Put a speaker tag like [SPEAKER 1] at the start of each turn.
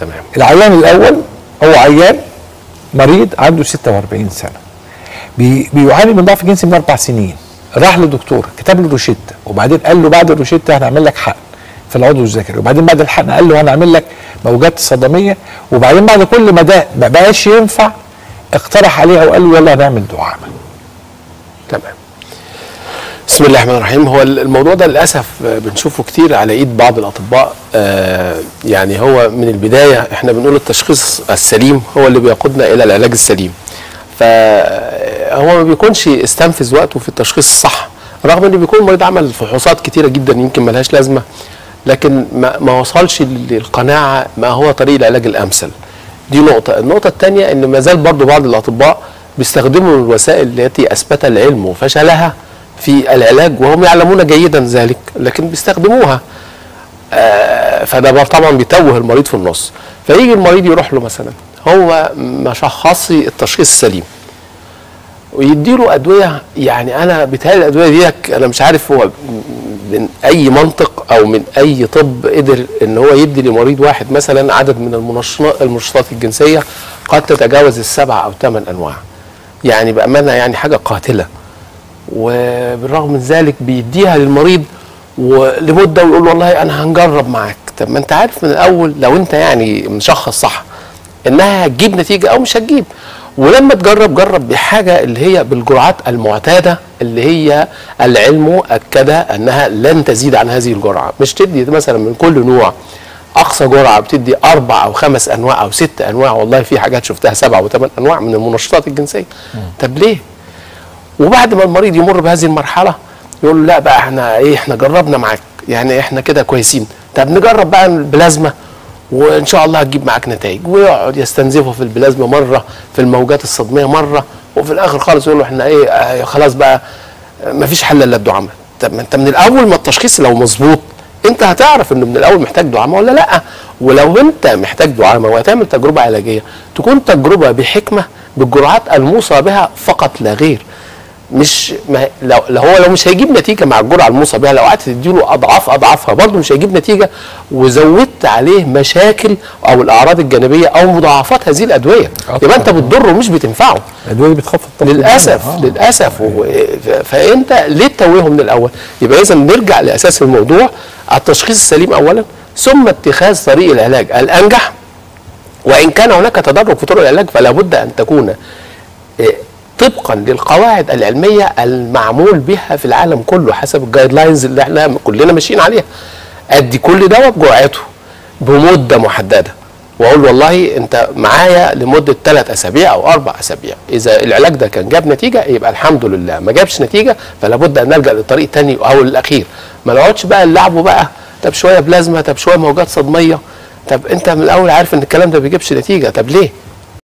[SPEAKER 1] تمام.
[SPEAKER 2] العيان الأول هو عيان مريض عنده 46 سنة. بي بيعاني من ضعف جنسي من أربع سنين. راح لدكتور كتب له روشته وبعدين قال له بعد الروشته هنعمل لك حقن في العضو الذكري. وبعدين بعد الحقن قال له هنعمل لك موجات صدمية. وبعدين بعد كل ما ده ما بقاش ينفع اقترح عليها وقال له يلا نعمل دعامه
[SPEAKER 1] تمام. بسم الله الرحمن الرحيم. هو الموضوع ده للأسف بنشوفه كتير على إيد بعض الأطباء. آه يعني هو من البداية إحنا بنقول التشخيص السليم هو اللي بيقودنا إلى العلاج السليم. فهو ما بيكونش استنفذ وقته في التشخيص الصح رغم إن بيكون المريض عمل فحوصات كتيرة جدا يمكن ملهاش لازمة لكن ما, ما وصلش للقناعة ما هو طريق العلاج الأمثل. دي نقطة. النقطة الثانية إن ما زال برضه بعض الأطباء بيستخدموا الوسائل التي أثبت العلم فشلها في العلاج وهم يعلمون جيدا ذلك لكن بيستخدموها. آه فده طبعا بيتوه المريض في النص. فيجي المريض يروح له مثلا هو ما شخصش التشخيص السليم ويديله أدوية يعني أنا بيتهيألي الأدوية ديك أنا مش عارف هو من أي منطق أو من أي طب قدر إن هو يدي لمريض واحد مثلا عدد من المنشطات الجنسية قد تتجاوز السبع أو ثمان أنواع. يعني بأمانة يعني حاجة قاتلة. وبالرغم من ذلك بيديها للمريض ولمدة ويقول والله أنا هنجرب معاك. طب ما أنت عارف من الأول لو أنت يعني مشخص صح إنها هتجيب نتيجة أو مش هتجيب. ولما تجرب جرب بحاجة اللي هي بالجرعات المعتادة اللي هي العلم اكد أنها لن تزيد عن هذه الجرعة. مش تدي مثلا من كل نوع أقصى جرعة بتدي أربع أو خمس أنواع أو ست أنواع. والله في حاجات شفتها سبع وثمان أنواع من المنشطات الجنسية. طب ليه؟ وبعد ما المريض يمر بهذه المرحلة يقول له لا بقى إحنا إيه إحنا جربنا معاك يعني إحنا كده كويسين. طب نجرب بقى البلازما وإن شاء الله هتجيب معاك نتائج. ويقعد يستنزفه في البلازما مرة في الموجات الصدمية مرة وفي الآخر خالص يقول له إحنا إيه آه خلاص بقى ما فيش حل إلا الدعامة. طب انت من الأول ما التشخيص لو مظبوط انت هتعرف إنه من الأول محتاج دعامة ولا لأ؟ ولو انت محتاج دعامة وهتعمل تجربة علاجية تكون تجربة بحكمة بالجرعات الموصى بها فقط لا غير. مش ما لو, لو هو لو مش هيجيب نتيجة مع الجرعة الموصى بها لو قعدت تديله اضعاف اضعافها برضه مش هيجيب نتيجة وزودت عليه مشاكل أو الأعراض الجانبية أو مضاعفات هذه الأدوية. يبقى أنت بتضره مش بتنفعه.
[SPEAKER 2] الأدوية دي بتخفض للأسف. آه.
[SPEAKER 1] للأسف. و... فأنت ليه تتوهه من الأول؟ يبقى اذا نرجع لأساس الموضوع التشخيص السليم اولا ثم اتخاذ طريق العلاج. الأنجح وإن كان هناك تدرج في طرق العلاج فلا بد أن تكون إيه، طبقا للقواعد العلمية المعمول بها في العالم كله حسب الجايد لاينز اللي إحنا كلنا ماشيين عليها. أدي كل دواء بجرعته بمدة محددة. وأقول والله أنت معايا لمدة ثلاث أسابيع أو أربع أسابيع. إذا العلاج ده كان جاب نتيجة يبقى الحمد لله. ما جابش نتيجة فلا بد أن نلجأ للطريق الثاني أو الأخير. ما نقعدش بقى نلعبه بقى. طب شوية بلازما طب شوية موجات صدمية. طب أنت من الأول عارف إن الكلام ده بيجيبش نتيجة. طب ليه؟